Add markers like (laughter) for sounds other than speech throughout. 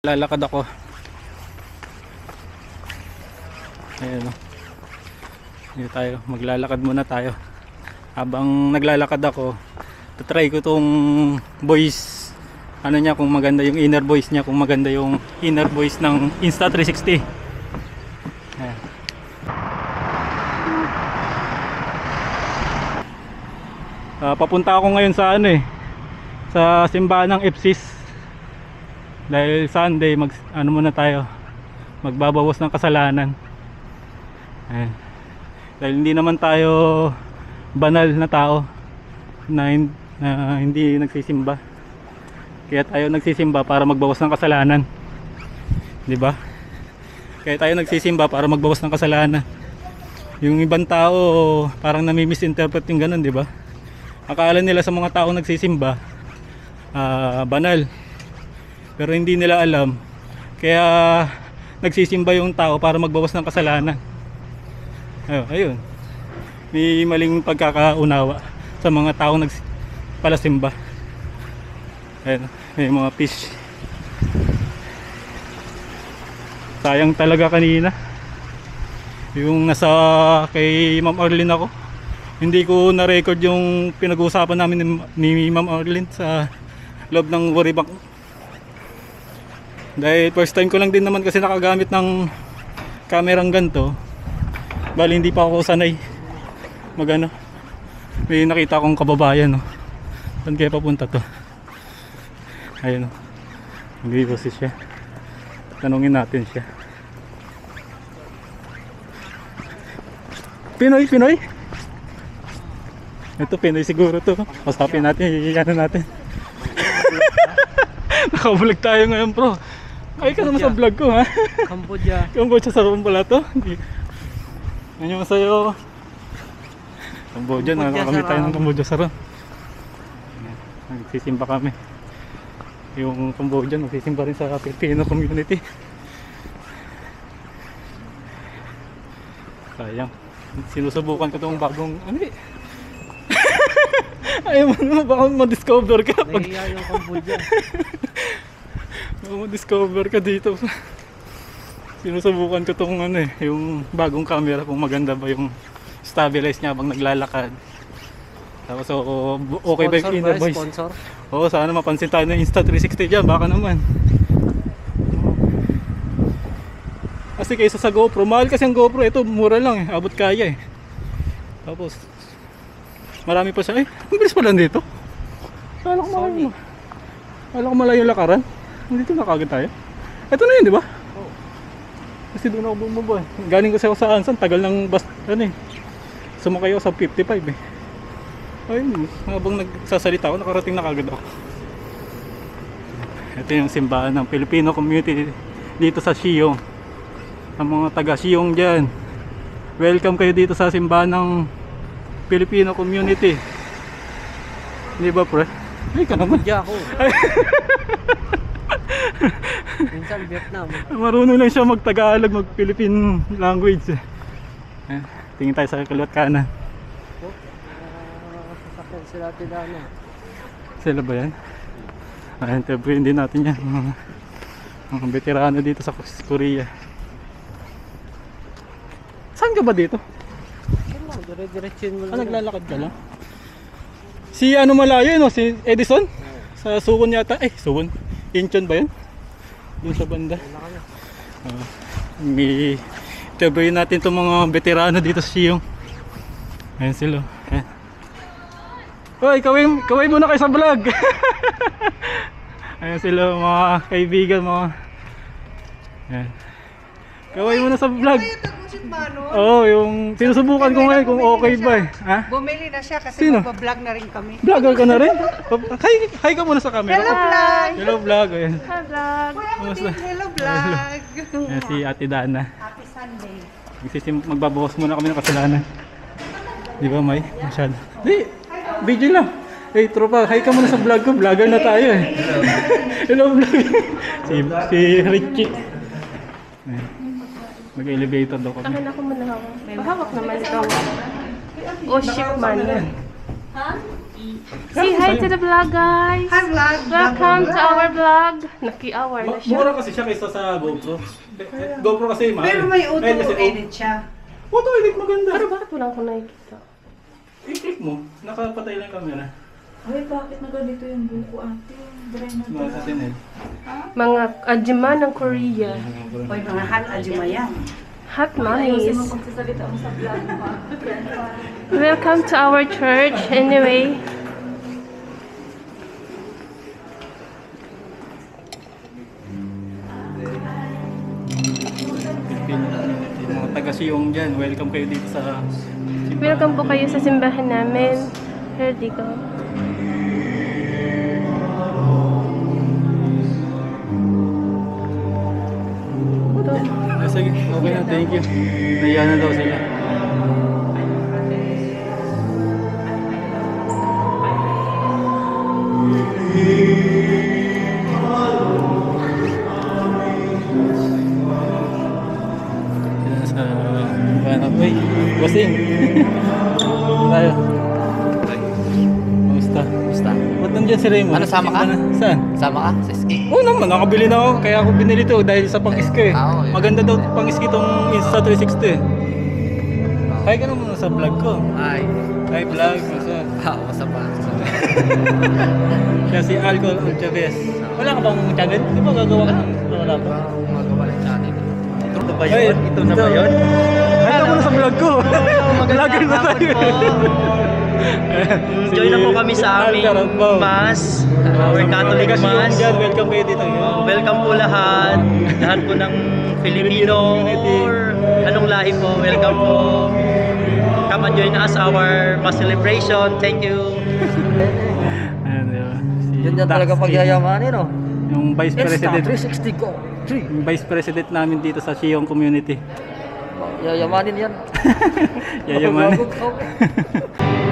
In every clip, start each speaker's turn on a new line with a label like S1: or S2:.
S1: Lalakad ako. Ayan o. Dito tayo. Maglalakad muna tayo. Habang naglalakad ako, tatry ko tong voice. Ano niya kung maganda yung inner voice niya, kung maganda yung inner voice ng Insta360. Ayan. Ah, papunta ako ngayon sa ano eh sa simbahan ng Epsis dahil Sunday mag ano muna tayo magbabawas ng kasalanan. Ayan. dahil hindi naman tayo banal na tao na, na hindi nagsisimba. Kaya tayo nagsisimba para magbawas ng kasalanan. Di ba? Kaya tayo nagsisimba para magbawas ng kasalanan. Yung ibang tao parang nami-misinterpret yung ganun di ba? Akala nila sa mga tao nagsisimba ah, banal pero hindi nila alam. Kaya nagsisimba yung tao para magbawas ng kasalanan. Ayun, ayun. may maling pagkakaunawa sa mga tao nags ayun, may mga fish. Sayang talaga kanina. Yung nasa kay Ma'am Arlene ako hindi ko na-record yung pinag-uusapan namin ni, ni Ma'am Arlene sa loob ng Waribak dahil first time ko lang din naman kasi nakagamit ng kamerang ganto bali hindi pa ako sanay magano may nakita akong kababayan no saan kaya papunta to ayun no nag siya tanungin natin siya Pinoy, Pinoy? Ito Pinoy siguro to. Pasapin natin, ano natin. (laughs) Nakabulag tayo ngayon, bro. Ay ka naman sa vlog ko, ha?
S2: Cambodia. (laughs)
S1: Cambodia sa roon pala to. Ano yung sa'yo? Cambodia, nakakamit tayo ng. Cambodia sa roon. Nagsisimba kami. Yung Cambodia, nagsisimba rin sa Filipino community. Sayang. Sinusubukan ko itong bagong, ano eh? (laughs) Ayaw mo naman, baka ma-discover ka pag
S2: Nahiya yung Cambodia. (laughs)
S1: Baka ma-discover ka dito. Sinusubukan ko tong ano eh, yung bagong camera kung maganda ba yung stabilize niya habang naglalakad. Tapos so, okay ba yung
S2: Sponsor
S1: inner voice?
S2: Sponsor?
S1: Oo, sana mapansin tayo ng Insta360 dyan, baka naman. Kasi kaysa sa GoPro, mahal kasi ang GoPro, ito mura lang eh, abot kaya eh. Tapos, marami pa siya, eh, ang bilis pala dito. Kala ko malayo. Kala ko malayo lakaran. Dito na kagad tayo. Ito na yun, di ba?
S2: Oo.
S1: Kasi doon ako bumaba eh. Galing kasi ako sa Ansan, tagal ng bus, ano eh. Sumakay ako sa 55 eh. Ayun, habang nagsasalita ako, nakarating na kagad ako. Ito yung simbahan ng Filipino community dito sa Siong. Ang mga taga Siong dyan. Welcome kayo dito sa simbahan ng Filipino community. Di ba pre? Ay ka naman.
S2: Cambodia ako. (laughs) Minsan Vietnam.
S1: Marunong lang siya mag-Tagalog, mag-Philippine language. eh. Tingin tayo sa kaliwat kanan.
S2: Oh, ah, sasakyan sila Tidana.
S1: Sila ba yan? Ah, interviewin din natin yan. Mga, mga veterano dito sa Korea. Saan ka ba dito?
S2: Ano lang, dire-diretsin mo
S1: Ah,
S2: lang.
S1: naglalakad ka lang? Si ano malayo oh, si Edison? Sa Suwon yata. Eh, Suwon. Incheon ba yun? Doon sa banda. Uh, may interviewin natin itong mga veterano dito sa Siyong. Ayan sila. Ayan. Hoy, kawin, kawin muna kayo sa vlog. (laughs) Ayan sila mga kaibigan mga. Ayan. Kawin muna sa vlog. Oo, oh, yung sinusubukan ko ngayon kung okay ba eh. Ha?
S3: Bumili na siya kasi
S1: Sino?
S3: magbablog na rin kami.
S1: Vlogger ka na rin? Hi, hi ka muna sa camera.
S3: Hello vlog!
S1: Hello vlog. Ayan.
S3: Hello vlog! Din, hello vlog! (laughs)
S1: Ayan si Ate Dana.
S3: Happy Sunday.
S1: Magsisim, magbabawas muna kami ng kasalanan. Di ba, May? Masyado. Di, video lang. Hey, tropa, hi ka muna sa vlog ko. Vlogger na tayo eh. (laughs) Hello, vlog. (laughs) si, si Richie. Ayan. Mag-elevator daw kami.
S4: Akin ako manahawak. Mahawak naman ikaw. O ship man. Say hi to the vlog, guys.
S3: Hi, vlog.
S4: Welcome to our vlog. Naki-hour na siya.
S1: Mura kasi siya kaysa sa GoPro. Eh, GoPro kasi mahal.
S3: Pero may
S1: Eh, kasi-
S3: auto edit siya.
S1: Auto edit maganda.
S4: Pero bakit wala ko nakikita?
S1: I-click mo. Nakapatay lang camera.
S5: Ay, bakit na ganito yung buko ate? Dry na
S1: Mga sa tinid.
S4: Mga ajima ng Korea.
S3: Hoy, mga hal ajuma yan.
S4: Hot
S5: mo. (laughs)
S4: Welcome to our church. Anyway,
S1: mga taga-siyong dyan, welcome kayo dito sa simbahan.
S4: welcome po kayo sa simbahan namin. Here we go.
S1: Thank you. Naiya na daw sila. Si Raymond?
S6: Ano, sama ka?
S1: Saan?
S6: Sama ka sa ski?
S1: Oo naman, nakabili na ako. Kaya ako binili to dahil sa pang-iski.
S6: Ah, oo, yun.
S1: Maganda daw pang-iski tong Insta360. Hi ka naman sa vlog ko.
S6: Ay.
S1: Hi vlog. Masa.
S6: Ah, masama. (laughs)
S1: Siya si Alcohol Ultraves. Wala ka bang channel? Di ba gagawa ka ng wala pa?
S6: Magawa ng channel. Ito ba
S1: Ay,
S6: Ito na ba yun?
S1: Ay, ako na sa vlog ko. Vlogger na tayo.
S7: Join na po kami sa aming mass, our Catholic mass.
S1: Welcome kayo dito.
S7: Welcome po lahat. Lahat po ng Filipino or anong lahi po. Welcome po. Come and join us our mass celebration. Thank you.
S6: Yun yan talaga pagyayamanin, no?
S1: Yung Vice President.
S6: 360 ko. 3.
S1: Yung Vice President namin dito sa Siyong Community.
S6: Yayamanin yan. (laughs)
S1: Yayaman. (laughs)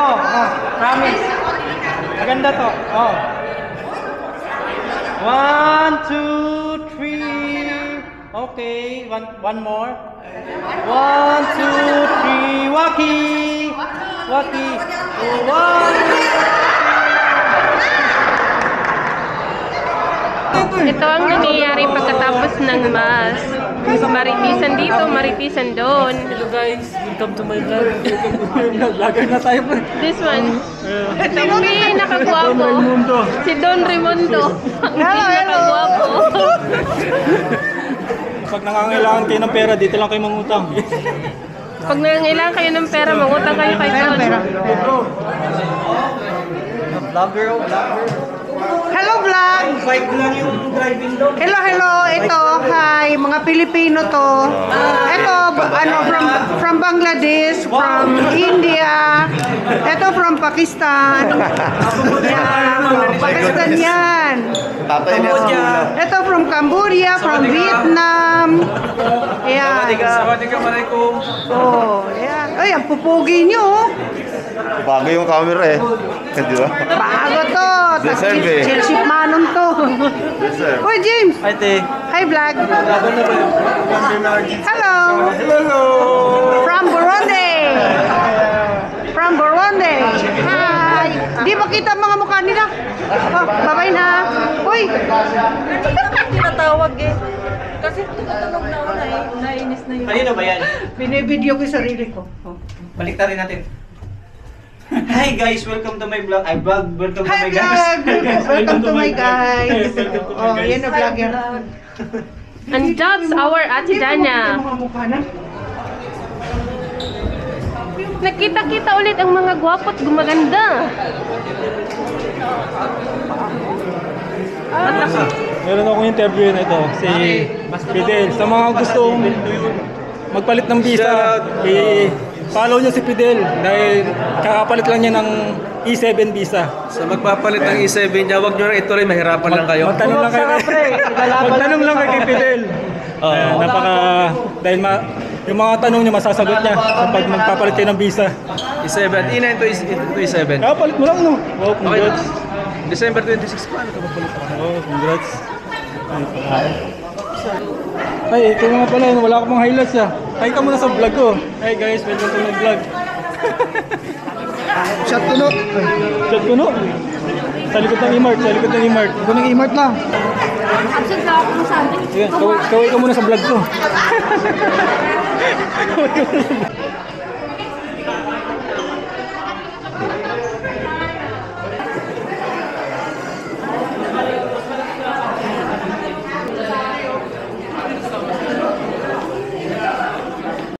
S7: Oh. Oh. Maganda to. Oh. One, two, three. Okay, one, one more. One, two, three. Waki. Waki. Oh, one.
S4: Ito ang nangyayari pagkatapos ng mass. Maritisan dito, maritisan doon.
S2: Hello guys, welcome to my vlog. (laughs)
S1: Vlogger na tayo pa.
S4: This one. Ito ang pinakagwapo. Si Don Raimundo. Ang pinakagwapo. (laughs)
S1: Pag nangangailangan kayo ng pera, dito lang kayo mangutang.
S4: Pag nangangailangan kayo ng pera, mangutang kayo kay Don.
S7: Vlogger, oh, vlogger.
S3: Hello, vlog.
S7: Bike lang yung driving doon.
S3: Hello, hello. Ito, hi. Mga Pilipino to. Ito, ano, from from Bangladesh, from India. Ito, from Pakistan. Pakistan yan. Ito, from Cambodia, from Vietnam. Yan.
S7: Assalamualaikum.
S3: Oh, yan. Ay, ang pupugi nyo. oh.
S8: Bago yung camera eh. (laughs) Di ba?
S3: Bago to.
S8: Deserve eh.
S3: Chelsea Manon to.
S8: Yes, sir.
S3: Uy, James.
S7: Hi, te.
S3: Hi, vlog. Hello. Hello. From Burundi. From Burundi. Hi. Di ba kita mga mukha nila? Oh, bye-bye na. Uy.
S5: Tinatawag eh. Kasi tumatawag na ako na eh. Nainis na yun.
S7: Kanino ba yan?
S3: Binibideo ko yung sarili ko. Oh.
S7: Baliktarin natin. Hi guys, welcome to my vlog. I vlog, welcome to
S3: Hi,
S7: my guys.
S3: vlog. Welcome to my guys. Oh, yan na vlogger.
S4: And that's our Ate Dana.
S3: Mga mukha na.
S4: Nakita-kita ulit ang mga gwapo't gumaganda.
S1: Meron akong interview na ito, si Fidel. Sa mga gustong magpalit ng visa, i-follow nyo si Fidel dahil kakapalit lang niya ng E7 visa.
S2: Sa magpapalit ng E7 niya, wag nyo rin ituloy, mahirapan lang kayo.
S1: Magtanong lang kay Magtanong lang kay Fidel.
S7: Oh.
S1: Ayan, napaka dahil ma Yung mga tanong niya, masasagot niya kapag magpapalit kayo ng visa.
S9: E7. E9 to, E- to E7.
S1: Kaya palit mo lang, no?
S9: Okay.
S1: congrats.
S9: December 26 pa. Ano ka ba palit ako?
S1: Oh, congrats. Ay, ito nga pala, wala akong highlights ah. Ay ka muna sa vlog ko. Hey guys, welcome to my vlog. (laughs)
S3: Shot puno.
S1: Chat ko no? Sa likod ng e-mart, sa likod ng e-mart.
S3: Ito ng e-mart lang.
S4: Absent sa ako sabi.
S1: Sige, kaway, kaway ka muna sa vlog ko. (laughs) (laughs) Kaway ka muna sa vlog.